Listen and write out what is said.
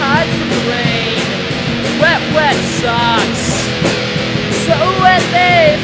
hide from the rain. Wet, wet socks. So wet they